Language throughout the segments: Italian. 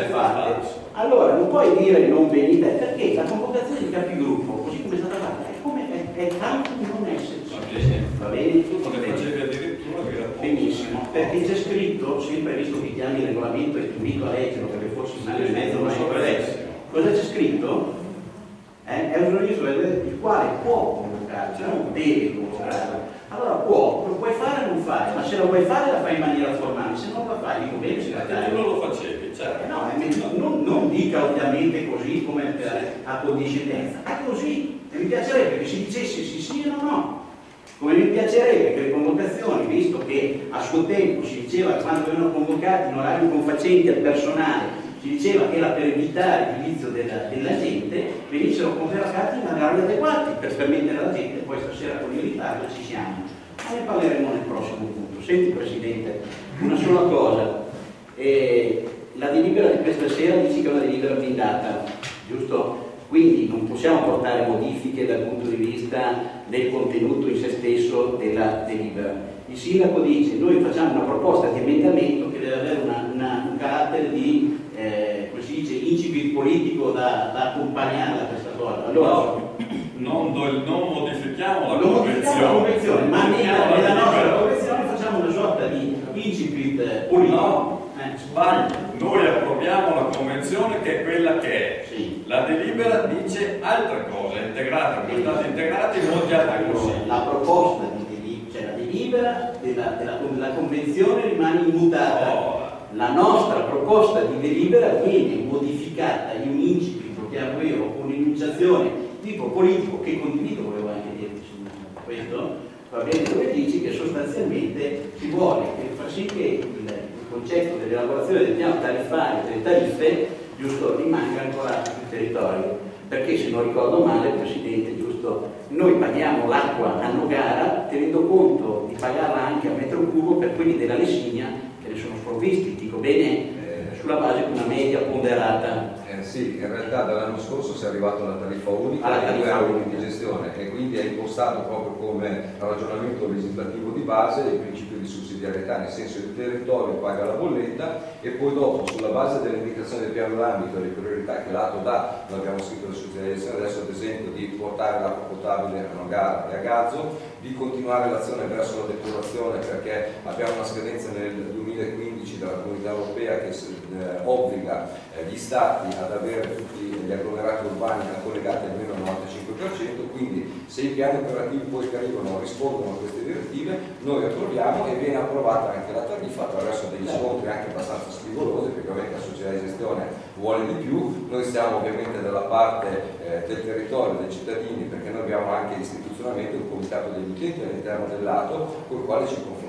essere fatte, allora non puoi dire non venite, perché la convocazione di capigruppo, così come è stata fatta, è, come, è, è tanto di non esserci. Va bene? Benissimo, perché c'è scritto, sempre visto che chiami il regolamento e ti invito a leggerlo perché forse un anno e mezzo non so adesso, cosa c'è scritto? Eh, è un giornalismo il quale può convocare, cioè non deve convocare. Allora può, lo puoi fare o non fare, ma se lo vuoi fare la fai in maniera formale, se non la fai dico bene Anche segretario. tu non lo facevi, Eh, No, eh, non, non dica ovviamente così come per- a condiscendenza, è così. E mi piacerebbe che si dicesse sì sì o no. Come mi piacerebbe che le convocazioni, visto che a suo tempo si diceva che quando venivano convocati in orari confacenti al personale, si diceva che era per evitare il della, della gente, venissero convocati in orari adeguati per permettere alla gente, poi stasera con il ritardo ci siamo. Ma ne parleremo nel prossimo punto. Senti Presidente, una sola cosa. Eh, la delibera di questa sera dice che è una delibera blindata, giusto? Quindi non possiamo portare modifiche dal punto di vista del contenuto in se stesso della delibera. Il sindaco dice noi facciamo una proposta di emendamento che deve avere una- una- un carattere di, eh, come si dice, incipit politico da, da accompagnare a questa cosa. Allora, No, non, do- non modifichiamo la non la convenzione, ma nella, nella nostra convenzione facciamo una sorta di incipit eh, politico. No, Eh, sbaglio. Noi approviamo la convenzione che è quella che è. Sì. La delibera dice altre cose, è integrata, come state integrati molti altri così. La proposta di delibera, cioè la delibera della, della, della convenzione rimane immutata. Oh. La nostra proposta di delibera viene modificata in un incipit, lo chiamo io, con un'enunciazione tipo politico che condivido, volevo anche dirti su questo, va bene, dove dici che sostanzialmente si vuole che fa sì che il concetto dell'elaborazione del piano tariffario delle tariffe, giusto, rimanga ancorato sul territorio. Perché se non ricordo male, Presidente, giusto, noi paghiamo l'acqua a Nogara tenendo conto di pagarla anche a metro cubo per quelli della Lessigna che ne sono sprovvisti, dico bene, Eh, sulla base di una media ponderata. Eh sì, in realtà dall'anno scorso si è arrivato alla tariffa unica Alla e tariffa euro unica. di gestione e quindi è impostato proprio come ragionamento legislativo di base il principio di sussidiarietà, nel senso che il territorio paga la bolletta e poi dopo sulla base delle indicazioni del piano d'ambito e le priorità che l'atto dà, noi abbiamo scritto la sussidiarietà adesso ad esempio di portare l'acqua potabile a Nogara e a Gazzo, di continuare l'azione verso la depurazione perché abbiamo una scadenza nel 2015 dalla comunità europea che eh, obbliga eh, gli stati ad avere tutti gli agglomerati urbani collegati almeno al 95%, quindi se i piani operativi poi che arrivano rispondono a queste direttive, noi approviamo e viene approvata anche la tariffa attraverso degli scontri anche abbastanza spigolosi, perché ovviamente la società di gestione vuole di più, noi stiamo ovviamente dalla parte eh, del territorio, dei cittadini, perché noi abbiamo anche istituzionalmente un comitato degli utenti all'interno del lato con il quale ci confrontiamo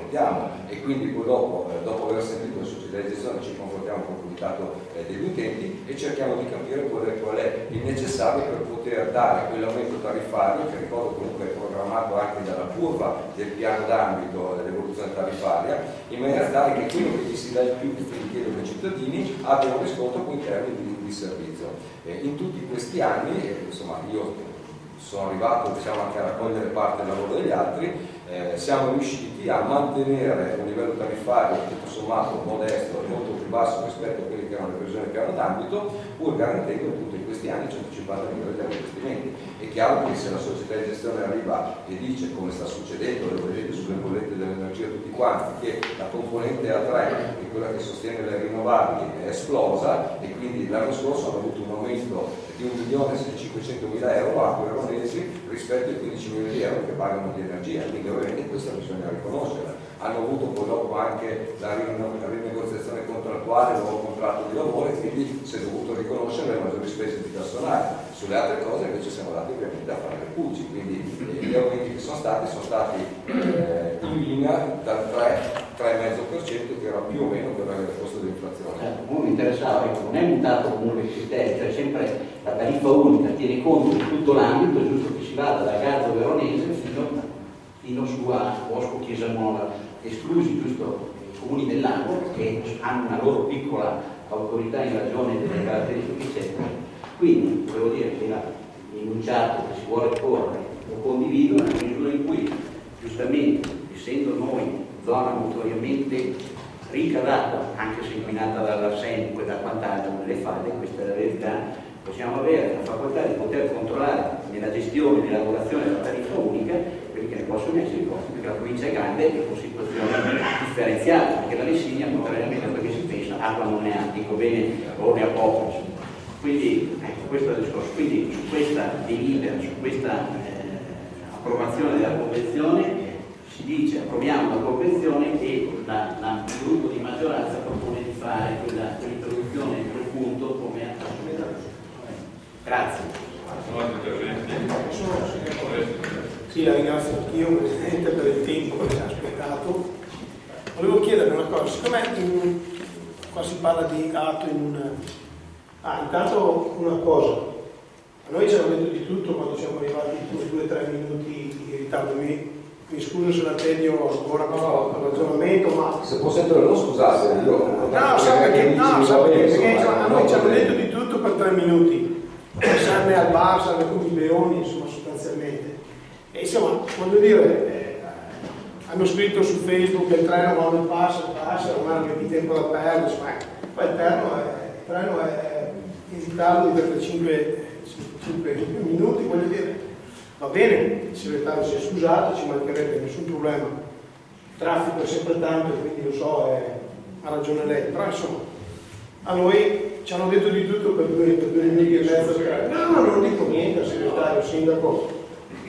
e quindi poi dopo, eh, dopo aver sentito di gestione ci confrontiamo con il comitato eh, degli utenti e cerchiamo di capire qual è, qual è il necessario per poter dare quell'aumento tariffario che ricordo comunque è programmato anche dalla curva del piano d'ambito dell'evoluzione tariffaria in maniera tale che quello che gli si dà il più che si chiedono ai cittadini abbia un riscontro poi in termini di, di servizio. Eh, in tutti questi anni, eh, insomma io sono arrivato diciamo, anche a raccogliere parte del lavoro degli altri, eh, siamo riusciti a mantenere un livello tariffario tutto sommato modesto e molto più basso rispetto a quelli che erano le previsioni del piano d'ambito, pur garantendo appunto in questi anni 150 milioni di investimenti. È chiaro che se la società di gestione arriva e dice, come sta succedendo, lo vedete sulle bollette dell'energia tutti quanti, che la componente A3, che è quella che sostiene le rinnovabili, è esplosa e quindi l'anno scorso hanno avuto un aumento di 1.500.000 euro a veronesi rispetto ai 15 milioni di euro che pagano di energia, quindi ovviamente questa bisogna riconoscerla. Hanno avuto poi dopo anche la rine- la rinegoziazione contrattuale, il nuovo contratto di lavoro e quindi si è dovuto riconoscere le maggiori spese di personale. Sulle altre cose invece siamo andati ovviamente a fare le pulci, quindi eh, gli aumenti che sono stati sono stati eh, in linea dal 3, 3,5% che era più o meno quello il costo dell'inflazione. Come mi interessava, ecco, non è mutato comunque il criterio, cioè sempre la tariffa unica tiene conto di tutto l'ambito, è giusto che si vada da Gazzo Veronese fino, fino su a Bosco Chiesa Nuova, esclusi giusto i comuni del lago che hanno una loro piccola autorità in ragione delle caratteristiche eccetera. Quindi volevo dire che l'enunciato che si vuole porre lo condivido nella misura in cui giustamente essendo noi zona notoriamente ricca d'acqua, anche se inquinata dall'arsenico e da quant'altro nelle falde, questa è la verità, possiamo avere la facoltà di poter controllare nella gestione e nell'elaborazione della tariffa unica quelli che ne possono essere i costi, perché la provincia è grande e con situazioni differenziate, perché la Lessigna, contrariamente a quello che si pensa, acqua non ne ha, dico bene, o ne ha poco. Quindi, ecco, questo è il discorso. Quindi su questa delibera, su questa eh, approvazione della convenzione, si dice approviamo la convenzione e la- la- il gruppo di maggioranza propone di fare quella quell'introduzione di quel punto come assolutamente. Grazie. Sì, la ringrazio anch'io Presidente per il tempo che ci ha aspettato. Volevo chiedere una cosa, siccome in- qua si parla di atto in un... Ah, intanto una cosa, a noi ci hanno detto di tutto quando siamo arrivati con due o tre minuti di ritardo, mi, mi scuso se la tedio ancora questo ragionamento, ma Se posso entrare, no scusate, io... No, sa perché, no, sa perché, perché? insomma, a noi ci hanno No, detto di tutto per tre minuti, serve al bar, serve come i beoni, insomma. E insomma, voglio dire, eh, hanno scritto su Facebook che il treno quando passa, passa, non hanno più tempo da perdere, insomma, poi il treno è, il treno è in ritardo di 35 5 minuti, voglio dire, va bene, il segretario si è scusato, ci mancherebbe nessun problema il traffico è sempre tanto, quindi lo so, è- ha ragione lei, però insomma, a noi ci hanno detto di tutto per due, per due minuti e mezzo. No, no, non dico niente al segretario, sindaco.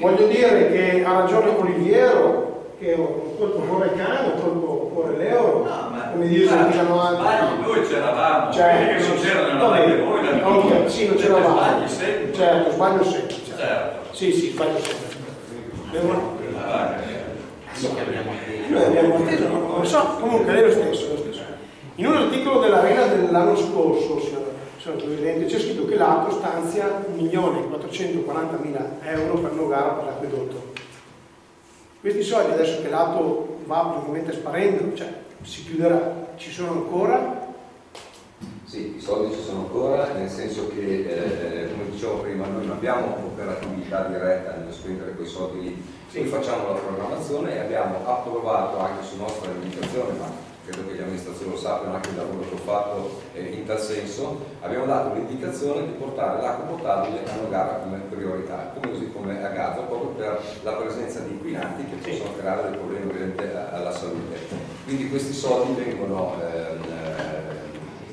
Voglio dire che ha ragione Oliviero, che un colpo cuore un colpo cuore l'euro, come dire, se dicano altri. Sbagli, noi c'eravamo, Cioè, quelli che non c'erano non va avete bene. voi la Ok, sì, non c'eravamo. Sbagli sempre. Certo, sbaglio sempre. certo. Certo. Sì, sì, sbaglio sempre. Devo- che abbiamo Noi abbiamo atteso, non lo so, comunque è lo stesso, lo stesso. In un articolo dell'Arena dell'anno scorso, signor, signor Presidente, c'è scritto che l'atto stanzia 1.440.000 euro per Nogara per l'acquedotto. Questi soldi adesso che l'atto va praticamente sparendo, cioè si chiuderà, ci sono ancora? Sì, i soldi ci sono ancora, nel senso che, eh, come dicevo prima, noi non abbiamo operatività diretta nello spendere quei soldi lì, noi facciamo la programmazione e abbiamo approvato anche su nostra indicazione, ma credo che gli amministratori lo sappiano anche il lavoro che ho fatto eh, in tal senso, abbiamo dato l'indicazione di portare l'acqua potabile a Nogara come priorità, come così come a Gaza, proprio per la presenza di inquinanti che possono creare dei problemi ovviamente alla salute. Quindi questi soldi vengono ehm, eh,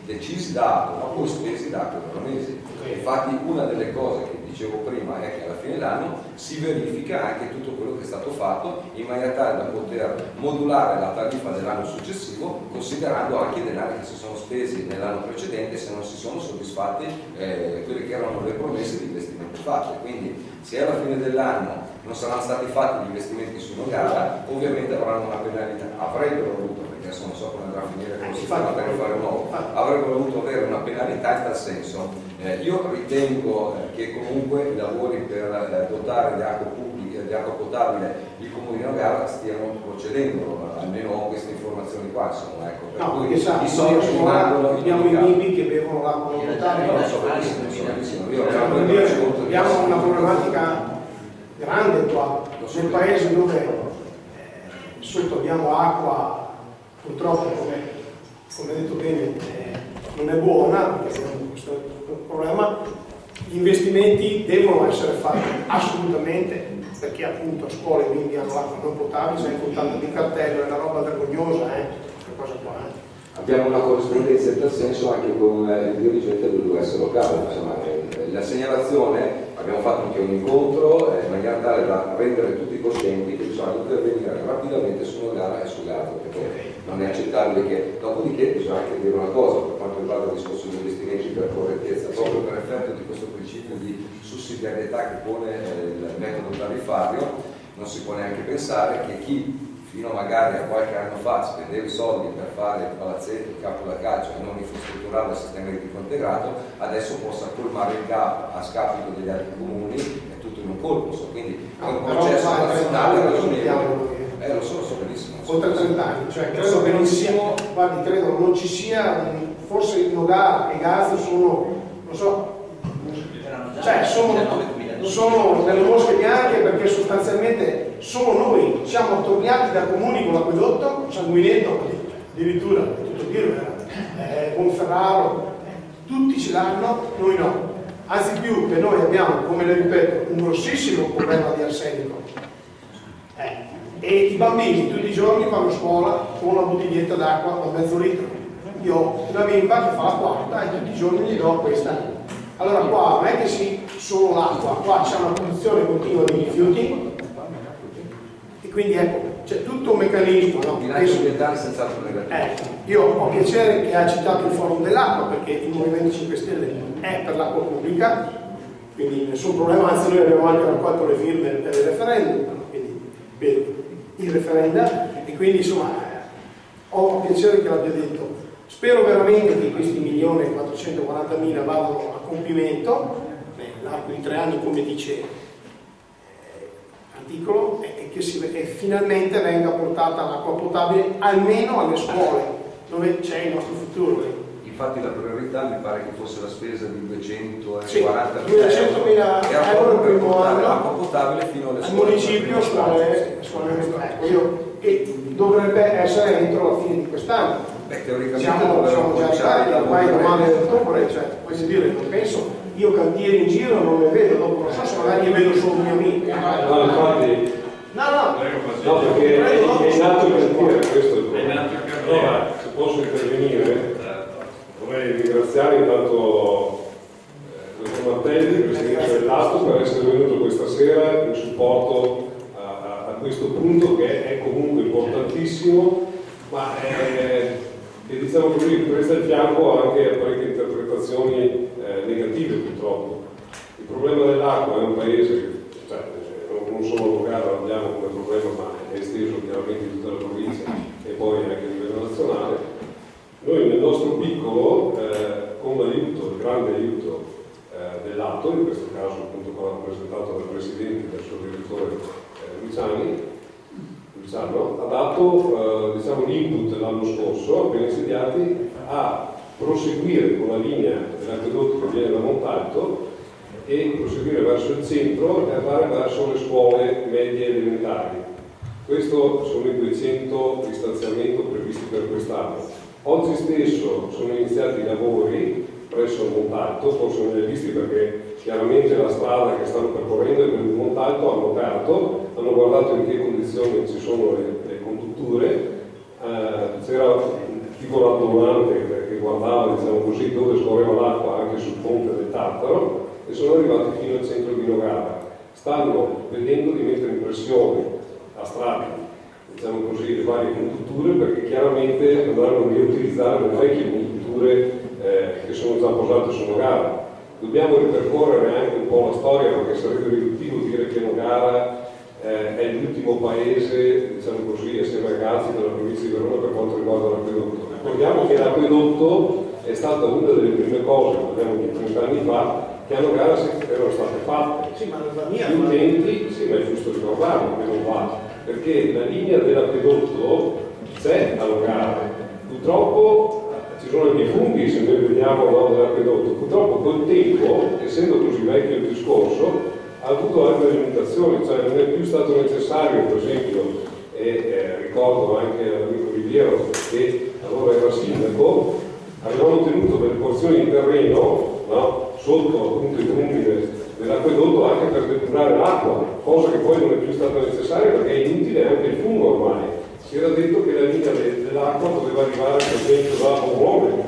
decisi da ma poi spesi da veronesi. Infatti una delle cose che dicevo prima è che alla fine dell'anno si verifica anche tutto quello che è stato fatto in maniera tale da poter modulare la tariffa dell'anno successivo considerando anche i denari che si sono spesi nell'anno precedente se non si sono soddisfatti eh, quelle che erano le promesse di investimenti fatti. Quindi se alla fine dell'anno non saranno stati fatti gli investimenti su Nogara, ovviamente avranno una penalità, avrebbero avuto, perché adesso non so come andrà a finire con il sistema tariffario nuovo, avrebbero dovuto avere una penalità in tal senso. Eh, io ritengo eh, che comunque i lavori per eh, dotare di acqua pubblica, di acqua potabile il comune di Nogara stiano procedendo, almeno ho queste informazioni qua, insomma, ecco. Per No, cui perché sa, i soldi rimangono abbiamo i bimbi che bevono l'acqua No, potabile. lo so benissimo, so benissimo. Io abbiamo una problematica grande qua, nel paese dove eh, sotto abbiamo acqua, purtroppo come, come detto bene, eh, non è buona, perché abbiamo questo problema, gli investimenti devono essere fatti assolutamente, perché appunto a scuola i bimbi hanno l'acqua non potabile, sai, con tanto di cartello, è una roba vergognosa, eh, questa qua. eh. Abbiamo una corrispondenza in tal senso anche con eh, il dirigente dell'US locale, insomma, eh, la segnalazione abbiamo fatto anche un incontro eh, in maniera tale da rendere tutti coscienti che bisogna intervenire rapidamente su una gara e su Gaza, perché non è accettabile che, dopodiché bisogna anche dire una cosa per quanto riguarda il discorso degli investimenti per correttezza, proprio per effetto di questo principio di sussidiarietà che pone eh, il metodo tariffario, non si può neanche pensare che chi fino magari a qualche anno fa spendeva i soldi per fare il palazzetto, il campo da calcio e non infrastrutturare il sistema idrico integrato, adesso possa colmare il gap a scapito degli altri comuni e tutto in un colpo. Quindi è un processo nazionale 30 anni, ragionevole. Eh, lo so, oltre benissimo. 30 anni, cioè credo che non sia, guardi, credo non ci sia, forse Nogara e Gaza sono, non so, cioè sono, sono delle mosche bianche perché sostanzialmente sono noi, siamo attorniati da comuni con l'acquedotto, sanguinetto addirittura, dire, eh, Monferraro, tutti ce l'hanno, noi no. Anzi più che noi abbiamo, come le ripeto, un grossissimo problema di arsenico. Eh, e i bambini tutti i giorni vanno a scuola con una bottiglietta d'acqua da mezzo litro. Io ho una bimba che fa la quarta e tutti i giorni gli do questa. Allora qua non è che si solo l'acqua, qua c'è una produzione continua di rifiuti e quindi ecco, c'è tutto un meccanismo. No? Bilancio ambientale senz'altro negativo. Eh, io ho piacere che ha citato il forum dell'acqua perché il Movimento 5 Stelle è per l'acqua pubblica, quindi nessun problema, anzi noi abbiamo anche raccolto le firme per il referendum, quindi per il referendum e quindi insomma ho piacere che l'abbia detto. Spero veramente che questi 1.440.000 vadano a compimento nell'arco di tre anni come dice l'articolo e che si, e finalmente venga portata l'acqua potabile almeno alle scuole dove c'è il nostro futuro. Infatti la priorità mi pare che fosse la spesa di 240 Sì, 240 200.000 euro per il primo portare anno. l'acqua potabile fino alle al scuole. municipio scuole, scuole ecco, e dovrebbe essere entro la fine di quest'anno. Beh, teoricamente Siamo, siamo già arrivati, ormai domani è ottobre, cioè, voglio dire, non penso, io cantieri in giro non ne vedo, dopo non so se magari ne vedo solo mio amico. No, infatti, No, no, no, perché è, nato cantiere, questo è nato Allora, cantiere. se posso intervenire. Vorrei ringraziare intanto eh, il dottor Martelli, Presidente dell'Asto, per essere venuto questa sera in supporto a, a- questo punto che è comunque importantissimo, ma è, che diciamo così, presta il fianco anche a parecchie interpretazioni eh, negative purtroppo. Il problema dell'acqua è un paese cioè, eh, non solo locale lo abbiamo come problema, ma è esteso chiaramente in tutta la provincia e poi anche a livello nazionale. Noi nel nostro piccolo, eh, con l'aiuto, il grande aiuto eh, dell'atto, in questo caso appunto qua rappresentato dal Presidente dal suo direttore eh, Luciani, Luciano, ha dato eh, diciamo, l'input l'anno scorso, appena insediati, a proseguire con la linea dell'acquedotto che viene da Montalto e proseguire verso il centro e andare verso le scuole medie e elementari. Questo sono i 200 di stanziamento previsti per quest'anno. Oggi stesso sono iniziati i lavori presso il Montalto, forse non li hai visti perché chiaramente la strada che stanno percorrendo è quella di Montalto, hanno aperto, hanno guardato in che condizioni ci sono le, le condutture, eh, c'era un piccolo addolante che, guardava diciamo così, dove scorreva l'acqua anche sul ponte del Tartaro e sono arrivati fino al centro di Nogara. Stanno vedendo di mettere in pressione a strati, diciamo così, le varie condutture perché chiaramente andranno a riutilizzare le vecchie condutture eh, che sono già posate su Nogara. Dobbiamo ripercorrere anche un po' la storia perché sarebbe riduttivo dire che Nogara eh, è l'ultimo paese, diciamo così, assieme a Gazzi della provincia di Verona per quanto riguarda l'acquedotto. Ricordiamo che l'acquedotto è stata una delle prime cose, parliamo di 30 anni fa, che a Nogara erano state fatte. sì, ma non va mia. Gli utenti, sì, ma è giusto ricordarlo che non va, perché la linea dell'acquedotto c'è a Nogara. Purtroppo ci sono anche i funghi, se noi vediamo no, dell'acquedotto, purtroppo col tempo, essendo così vecchio il discorso, ha avuto delle limitazioni, cioè non è più stato necessario, per esempio, e eh, ricordo anche all'amico Riviero che allora era sindaco, avevamo tenuto delle porzioni di terreno no, sotto appunto i funghi del- dell'acquedotto anche per depurare l'acqua, cosa che poi non è più stata necessaria perché è inutile anche il fungo ormai. Si era detto che la linea de- dell'acqua doveva arrivare per esempio da Borrome,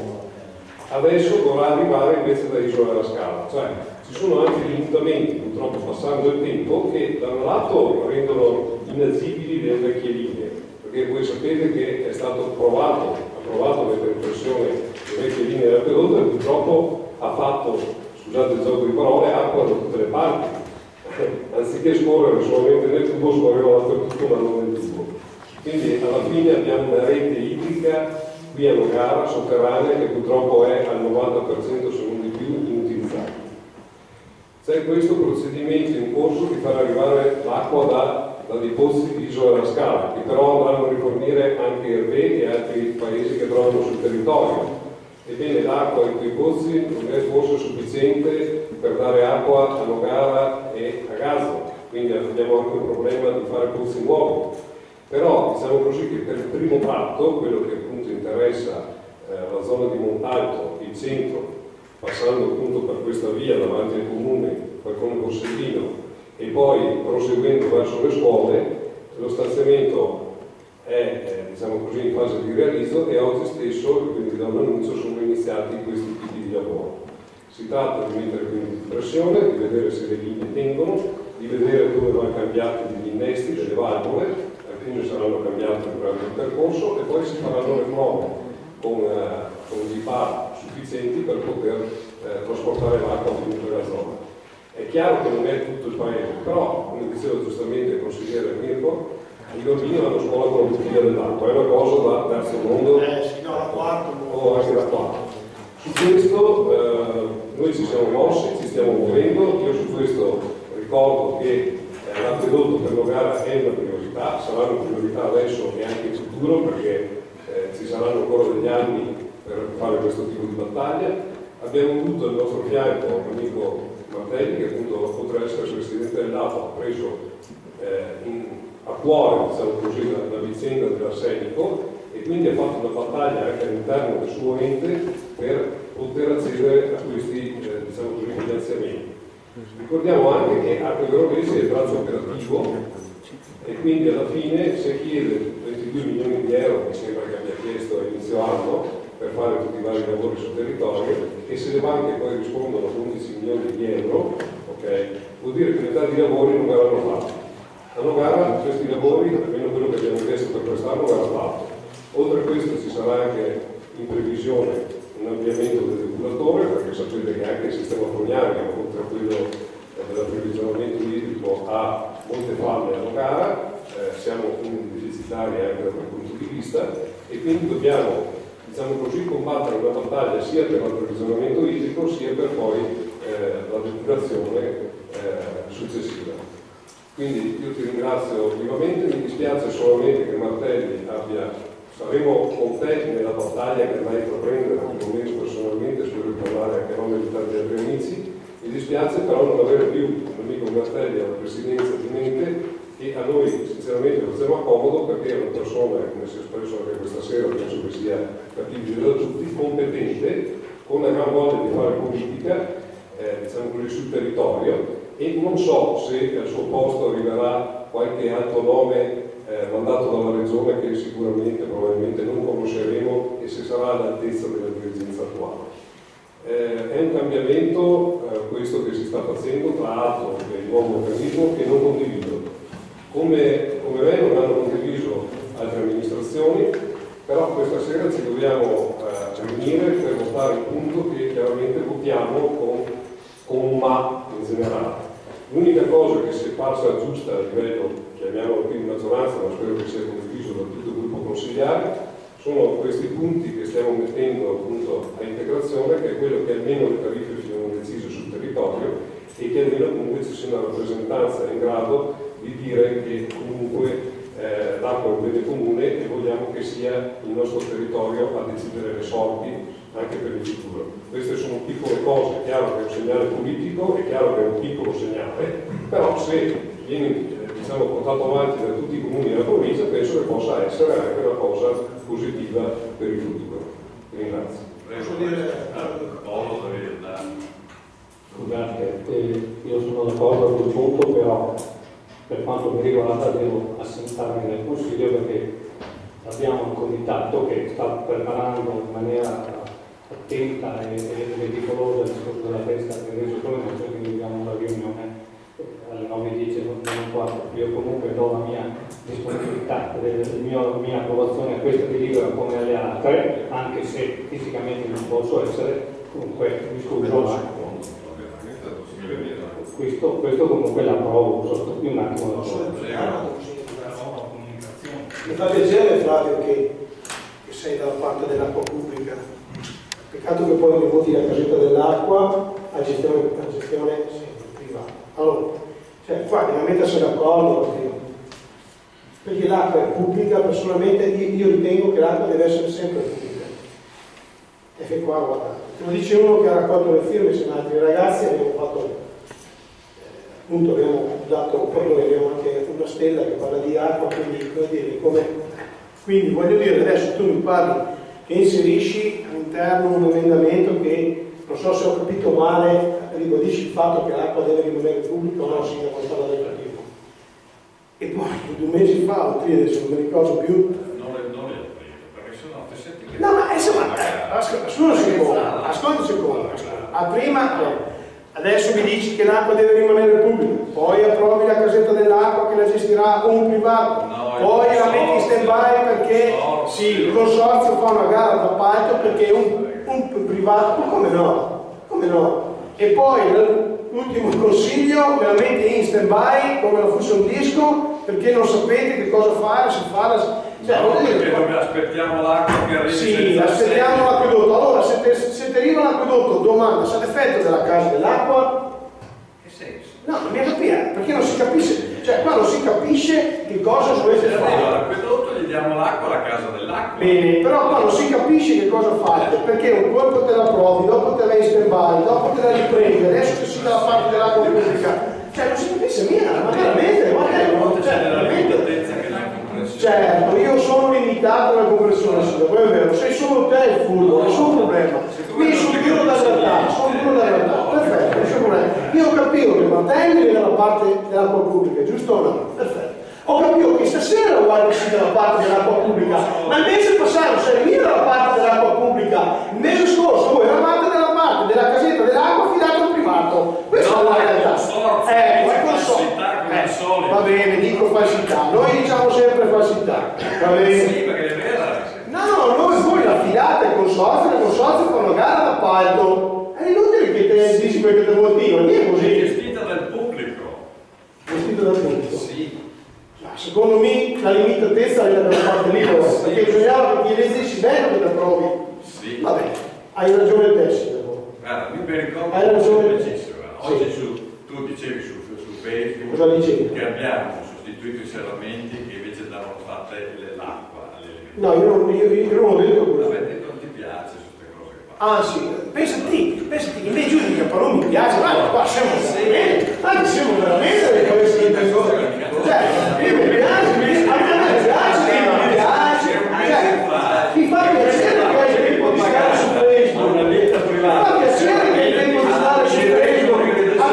adesso dovrà arrivare invece da Isola della Scala, cioè ci sono anche dei mutamenti purtroppo passando il tempo che da un lato rendono inagibili le vecchie linee, perché voi sapete che è stato provato, approvato mettere in pressione le vecchie linee dell'acquedotto e purtroppo ha fatto, scusate il gioco di parole, acqua da tutte le parti. Anziché scorrere solamente nel tubo, scorreva dappertutto ma non nel tubo. Quindi alla fine abbiamo una rete idrica qui a Nogara, sotterranea, che purtroppo è al 90% se non di più inutilizzabile. C'è questo procedimento in corso di far arrivare l'acqua da, da dei pozzi di Isola della Scala, che però andranno a rifornire anche Hervé e altri paesi che trovano sul territorio. Ebbene, l'acqua in quei pozzi non è forse sufficiente per dare acqua a Nogara e a Gaza, quindi abbiamo anche un problema di fare pozzi nuovi. Però diciamo così che per il primo tratto, quello che appunto interessa eh, la zona di Montalto, il centro, passando appunto per questa via davanti al comune, Falcone Borsellino, e poi proseguendo verso le scuole, lo stanziamento è eh, diciamo così, in fase di realizzo e oggi stesso, quindi da un annuncio, sono iniziati questi tipi di lavoro. Si tratta di mettere quindi pressione, di vedere se le linee tengono, di vedere dove vanno cambiati degli innesti, delle valvole, alcune saranno cambiate durante il percorso e poi si faranno le prove con, eh, con gli par sufficienti per poter eh, trasportare l'acqua in quella zona. È chiaro che non è tutto il paese, però, come diceva giustamente il consigliere Mirko, i bambini vanno a scuola con la bottiglia dell'acqua, è una cosa da terzo mondo Eh sì, no, la quarta. o anche da quarto. Su questo eh, noi ci siamo mossi, ci stiamo muovendo, io su questo ricordo che eh, l'acquedotto per Nogara è una priorità, sarà una priorità adesso e anche in futuro perché eh, ci saranno ancora degli anni per fare questo tipo di battaglia. Abbiamo avuto al nostro fianco l'amico Martelli che appunto potrà essere presidente dell'APA, ha preso eh, in, a cuore diciamo così, la, la vicenda dell'arsenico e quindi ha fatto una battaglia anche all'interno del suo ente per poter accedere a questi eh, diciamo così, finanziamenti. Ricordiamo anche che Acque Veronesi è il braccio operativo e quindi alla fine se chiede 22 milioni di euro, mi sembra che abbia chiesto a inizio anno, per fare tutti i vari lavori sul territorio e se le banche poi rispondono con 11 milioni di euro, okay, vuol dire che metà di lavori non verranno fatti. A Nogara questi lavori, almeno quello che abbiamo chiesto per quest'anno, verrà fatto. Oltre a questo ci sarà anche in previsione un ampliamento del depuratore, perché sapete che anche il sistema fognare, oltre a quello eh, dell'approvvigionamento idrico, ha molte falle a Nogara, eh, siamo quindi deficitari anche da quel punto di vista e quindi dobbiamo diciamo così, combattere una battaglia sia per l'approvvigionamento idrico sia per poi eh, la depurazione eh, successiva. Quindi io ti ringrazio vivamente, mi dispiace solamente che Martelli abbia, saremo con te nella battaglia che vai a intraprendere, perlomeno personalmente, spero di parlare anche a nome di tanti altri amici, mi dispiace però non avere più l'amico Martelli alla presidenza di mente che a noi sinceramente faceva comodo perché è una persona, come si è espresso anche questa sera, penso che sia capibile da tutti, competente, con una gran voglia di fare politica, eh, diciamo così, sul territorio e non so se al suo posto arriverà qualche altro nome eh, mandato dalla regione che sicuramente, probabilmente non conosceremo e se sarà all'altezza della dirigenza attuale. Eh, è un cambiamento eh, questo che si sta facendo, tra l'altro il nuovo organismo che non condivido. Come, come me non hanno condiviso altre amministrazioni, però questa sera ci dobbiamo eh, riunire per votare il punto che chiaramente votiamo con, con un ma in generale. L'unica cosa che si è parsa giusta livello, chiamiamolo qui di maggioranza, ma spero che sia condiviso da tutto il gruppo consigliare, sono questi punti che stiamo mettendo appunto a integrazione, che è quello che almeno le tariffe siano decise sul territorio e che almeno comunque ci sia una rappresentanza in grado di dire che comunque eh, l'acqua è un bene comune e vogliamo che sia il nostro territorio a decidere le sorti anche per il futuro. Queste sono piccole cose, è chiaro che è un segnale politico, è chiaro che è un piccolo segnale, però se viene eh, diciamo, portato avanti da tutti i comuni della provincia penso che possa essere anche una cosa positiva per il futuro. Ringrazio. Posso dire Paolo deve andare. Scusate, eh, io sono d'accordo a quel punto, però per quanto mi riguarda devo assentarmi nel Consiglio perché abbiamo un comitato che sta preparando in maniera attenta e, e discorso della festa che adesso conosce, quindi abbiamo una riunione eh, alle 9.10 non un quarto. Io comunque do la mia disponibilità, la mia approvazione a questa delibera come alle altre, anche se fisicamente non posso essere, comunque mi scuso, ma questo, questo comunque l'approvo, sotto più un attimo la Mi fa piacere Flavio che, che sei dalla parte dell'acqua pubblica. Peccato che poi mi voti la casetta dell'acqua a gestione, a gestione sì, privata. Allora, cioè, qua bisogna mettersi d'accordo perché, perché l'acqua è pubblica, personalmente io, io ritengo che l'acqua deve essere sempre pubblica. E che qua guardate, lo dice uno che ha raccolto le firme, sono altri ragazzi, abbiamo fatto appunto abbiamo dato, poi abbiamo anche una stella che parla di acqua, quindi, dire, quindi voglio dire, adesso tu mi parli che inserisci all'interno un emendamento che, non so se ho capito male, ribadisci il fatto che l'acqua deve rimanere pubblica o no, sì, quando parla del primo. E poi due mesi fa, o tre adesso non mi ricordo più, Non non perché sono che... No, ma insomma, eh, ascolta, solo un secondo, ascolta un secondo. ascolta. Ah, prima, eh, adesso mi dici che l'acqua deve rimanere pubblica, poi approvi la casetta dell'acqua che la gestirà un privato, No, poi la metti in consorzio, stand-by perché il consorzio. sì, il consorzio fa una gara d'appalto perché un, un privato, come no? Come no? E poi l'ultimo consiglio me la metti in stand-by come lo fosse un disco perché non sapete che cosa fare, si fa la... Cioè, no, voglio dire, perché noi aspettiamo l'acqua che arrivi sì, aspettiamo l'acquedotto. Allora, se, te, se ti arriva l'acquedotto, domanda, sa l'effetto della casa dell'acqua? Che senso? No, non mi ha capito, perché non si capisce, cioè qua non si capisce che cosa Se volete arriva fare. l'acquedotto gli diamo l'acqua alla casa dell'acqua. Bene, però qua non si capisce che cosa fate, perché un colpo te la provi, dopo te la stand-by, dopo te la riprendi, adesso che si dalla parte dell'acqua pubblica. Cioè non si capisce mia, ma veramente, ma cioè, c'è della veramente. la comprensione. Certo, io sono limitato nella compressione, sì, poi è vero, sei solo te il furbo, nessun problema. Qui sono duro da realtà, sono duro da realtà, perfetto, nessun problema. Io ho capito che Martelli viene dalla parte dell'acqua pubblica, giusto o no? Perfetto. Ho capito che stasera guardi sì dalla parte dell'acqua pubblica, ma il mese passato sei lì dalla parte dell'acqua pubblica, il mese scorso voi eravate dalla parte della casetta dell'acqua affidata al privato. Questa No, è la ma è realtà. consorzio, è consorzio. come al Eh, solito. Va bene, dico falsità. Noi diciamo sempre falsità. Va bene? Sì, perché è vera. No, no, noi voi l'affidate al consorzio, il consorzio fa una gara d'appalto. È inutile che te dici quel che te vuol dire, non è È così. gestita dal pubblico. Vestito da tutto. Sì. Ma secondo me la limitatezza è dalla parte lì, però, perché bisognava che resisci bene che te provi. Sì. Vabbè, hai ragione te, sindaco. Guarda, mi ben ricordo Hai ragione. Oggi su, tu dicevi su, su Facebook che abbiamo sostituito i serramenti che invece davano fatte l'acqua. No, io non, io, io non ho detto quello. Vabbè, te non ti piace su sì, pensati, pensati, in me giudica, però mi piace, ma qua siamo veramente, ma siamo veramente delle cose Cioè, io mi piace, mi piace, a me mi piace, cioè, mi fa piacere che hai il tempo di stare su Facebook, mi fa piacere che hai il tempo di stare su Facebook, ma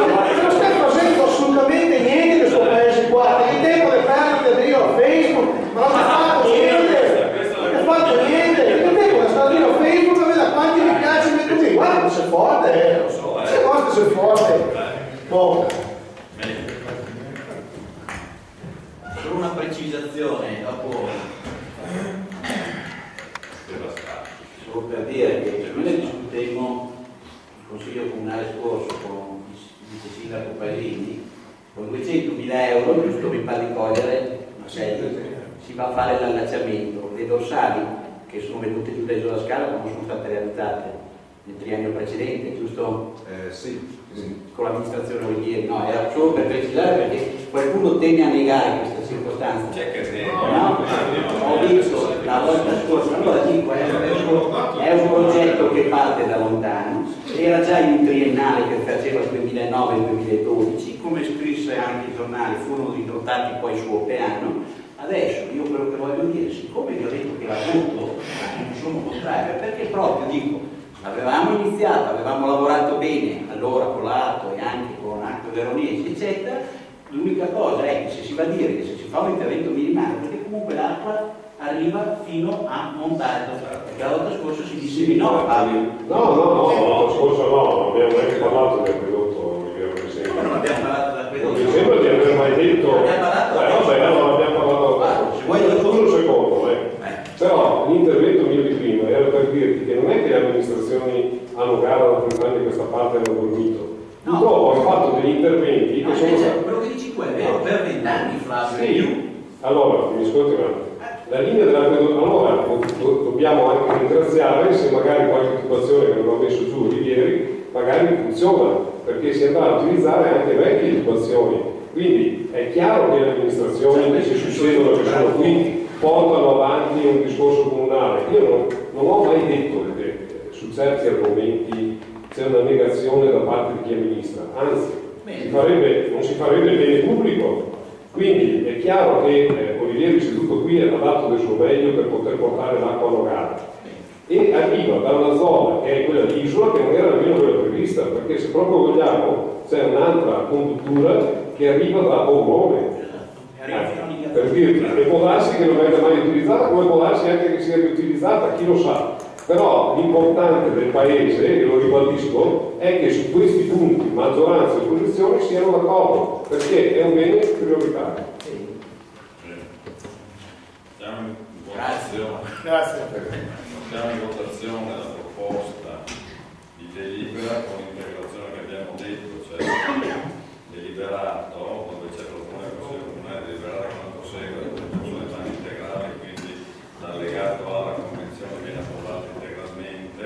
non stai facendo assolutamente niente in questo paese qua, hai il tempo di perdere io a Facebook, ma non hai fatto niente, non hai fatto niente, hai il tempo di stare io a Facebook a vedere quanti mi piace metto qui, guarda, sei forte, eh, Lo so, eh. sei forte, sei forte. Boh. Meglio. Solo una precisazione, dopo, Devastato. solo per dire che cioè, noi ne discutemmo il Consiglio Comunale scorso con il vice sindaco Paolini, con 200.000 euro, giusto mi pare di cogliere, ma sei, si va a fare l'allacciamento. Le dorsali che sono venute giù da Isola Scala non sono state realizzate nel triennio precedente, giusto? Eh, sì, sì. con l'amministrazione Olivieri, no, era solo per precisare perché qualcuno tende a negare questa circostanza. C'è che ne... No, ho visto la volta scorsa, allora dico, è un, è un parte da lontano, era già in triennale che faceva 2009-2012, come scrisse anche i giornali, furono ritrovati poi su Opeano, adesso io quello che voglio dire, siccome vi ho detto che la voto, non sono contrario, perché proprio dico, avevamo iniziato, avevamo lavorato bene allora con l'Arto e anche con Acque Veronesi, eccetera, l'unica cosa è che se si va a dire che se si fa un intervento minimale, perché comunque l'acqua arriva fino a montaggio, perché la volta scorsa si disse di no, Fabio. No, no, no, l'anno scorso no, non abbiamo neanche parlato di acquedotto, mi viene Come non abbiamo parlato Non quello? mi sembra di aver mai detto... Abbiamo parlato- Eh, vabbè, non abbiamo parlato... Guarda, se vuoi- Solo un secondo, eh. Eh. Però l'intervento mio di prima era per dirti che non è che le amministrazioni hanno gara da 30 anni a questa parte hanno dormito. No. Purtroppo hanno fatto degli interventi No, che sono stati... quello che dici qua è vero, per vent'anni Flavio, più. Sì, allora, mi ascolti un attimo. La linea dell'acquedotto, allora do- do- dobbiamo anche ringraziare se magari qualche tubazione che aveva messo giù ieri magari funziona, perché si andrà a utilizzare anche vecchie tubazioni. Quindi è chiaro che le amministrazioni che si succedono, che sono qui, portano avanti un discorso comunale. Io non, non ho mai detto che eh, su certi argomenti c'è una negazione da parte di chi amministra, anzi, si farebbe- non si farebbe bene pubblico. Quindi è chiaro che Olivieri seduto qui ha dato del suo meglio per poter portare l'acqua allogata. e arriva da una zona che è quella di isola che non era nemmeno quella prevista, perché se proprio vogliamo c'è un'altra conduttura che arriva da Borrome. Eh, per dirti, e può darsi che non venga mai utilizzata, come può darsi anche che sia riutilizzata, chi lo sa. Però l'importante del Paese, e lo ribadisco, è che su questi punti maggioranza e opposizione siano d'accordo, perché è un bene prioritario. Siamo in votazione. Grazie. Siamo in votazione la proposta di delibera con l'integrazione che abbiamo detto, cioè deliberato dove c'è propone il Consiglio Comunale deliberare quanto segue la conclusione del piano integrale, quindi l'allegato alla convenzione viene approvato integralmente,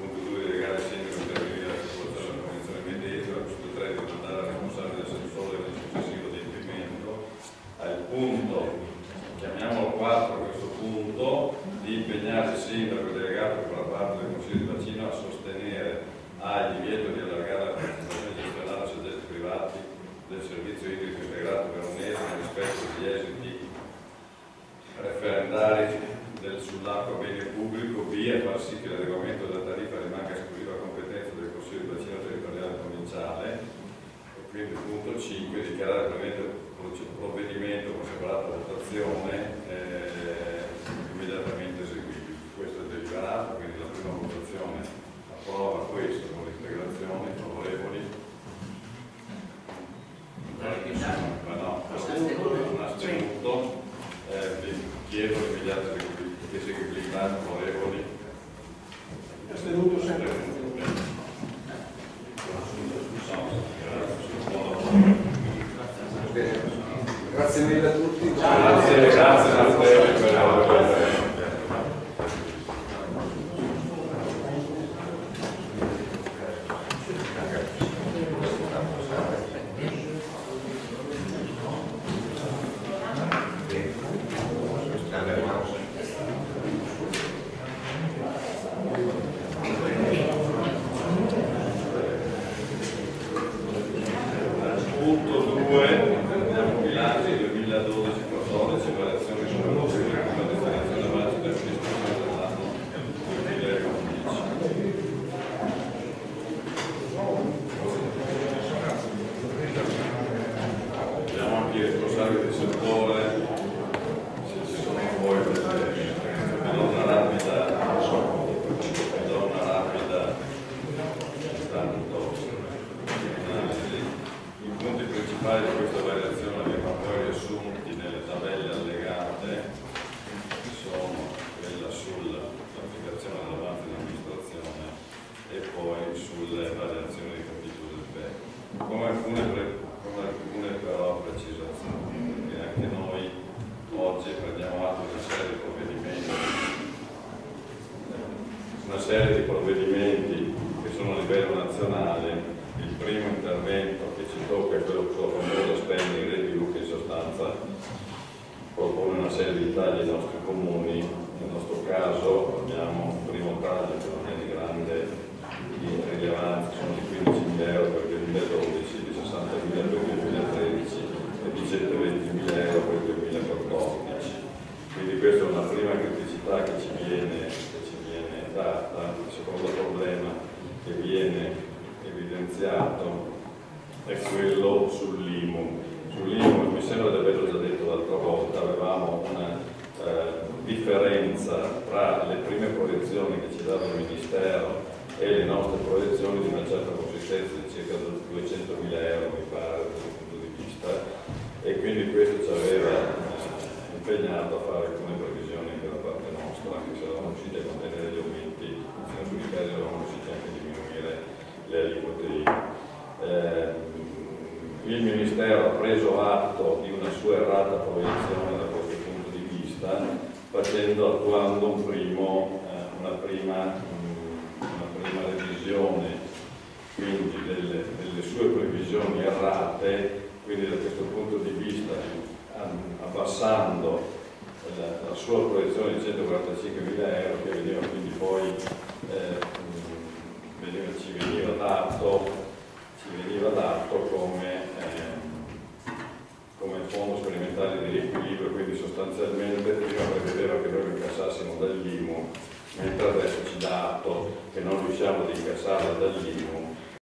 punto 2 di legare il sindaco per intervenire la situazione della convenzione medesima, punto 3 di mandare al responsabile del sensore del successivo adempimento, al punto, chiamiamolo 4 a questo punto, di impegnare il sindaco delegato per la parte del Consiglio di bacino a sostenere al divieto di allargare la partecipazione gestionale a soggetti privati del servizio idrico integrato nel rispetto degli esiti referendari del, sull'acqua bene pubblico, B a far sì che l'adeguamento della tariffa rimanga esclusiva competenza del Consiglio di bacino territoriale provinciale. E quindi punto 5 dichiarare il provvedimento con separata votazione eh, immediatamente eseguibile. Questo è deliberato, quindi la prima votazione approva questo con l'integrazione, favorevoli? Ma no, un astenuto, eh, vi chiedo l'immediata eseguibilità, favorevoli? Astenuto sempre. Grazie mille a tutti. Grazie, grazie Matteo per la Punto 2, abbiamo bilancio 2012-14, variazioni sulla procedura di destinazione a marzo dell'amministrazione dell'anno 2011. Vediamo anche i responsabili del settore, se ci sono poi delle, vi do una rapida, vi do una rapida, tanto, analisi. I punti principali di questa variazione vengono poi riassunti nelle tabelle allegate, che sono quella sull'applicazione dell'avanzo di amministrazione e poi sulle variazioni di capitolo del PEC. Come alcune, pre- come alcune però precisazioni, perché anche noi oggi prendiamo atto di una serie di provvedimenti una serie di provvedimenti che sono a livello nazionale. Il primo intervento che ci tocca è quello sulla famosa spending review che in sostanza propone una serie di tagli ai nostri comuni. Nel nostro caso abbiamo un primo taglio che non è di grande rilevanza, sono di 15.000 euro per il 2012, di 60.000 per il 2013 e di 120.000 euro per il 2014. Quindi questa è una prima criticità che ci viene, che ci viene data. Il secondo problema che viene evidenziato è quello sull'IMU. Sull'IMU mi sembra di averlo già detto l'altra volta, avevamo una eh, differenza tra le prime proiezioni che ci dava il Ministero e le nostre proiezioni di una certa consistenza di circa 200.000 euro mi pare dal mio punto di vista e quindi questo ci aveva eh, impegnato a fare alcune previsioni anche da parte nostra, anche se eravamo riusciti a contenere gli aumenti, in alcuni casi eravamo riusciti anche a diminuire le aliquote. Eh, il Ministero ha preso atto di una sua errata proiezione da questo punto di vista, facendo, attuando un primo, eh, una, prima, mh, una prima revisione quindi delle, delle sue previsioni errate, quindi da questo punto di vista abbassando la, la sua proiezione di 145.000 euro che veniva quindi poi eh, veniva- ci veniva dato ci veniva dato come, eh, come fondo sperimentale di riequilibrio, quindi sostanzialmente prima prevedeva che noi incassassimo dall'IMU mentre adesso ci dà atto che non riusciamo ad incassarla dall'IMU